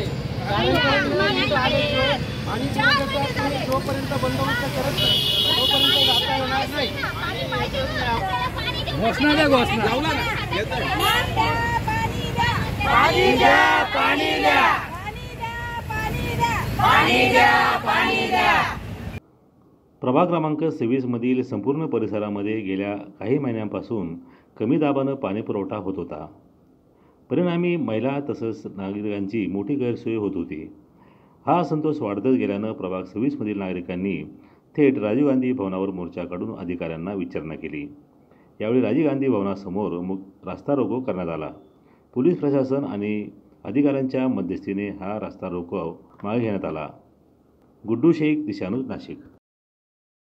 आहे कारण आणि जोपर्यंत बंदोबस्त करत नाही तोपर्यंत जाता येणार नाही घोषणा द्या घोषणा लावला पाणी द्या पाणी द्या पाणी द्या पाणी द्या प्रभाग क्रमांक सव्वीसमधील संपूर्ण परिसरामध्ये गेल्या काही महिन्यांपासून कमी दाबानं पाणीपुरवठा होत होता. परिणामी महिला तसंच नागरिकांची मोठी गैरसोय होत होती. हा असंतोष वाढतच गेल्यानं प्रभाग सव्वीसमधील नागरिकांनी थेट राजीव गांधी भवनावर मोर्चा काढून अधिकाऱ्यांना विचारणा केली. यावेळी राजीव गांधी भवनासमोर मुक रास्ता रोको करण्यात आला. पोलीस प्रशासन आणि अधिकाऱ्यांच्या मध्यस्थीने हा रास्ता रोको मागे घेण्यात आला. गुड्डू शेख दिशानूज नाशिक.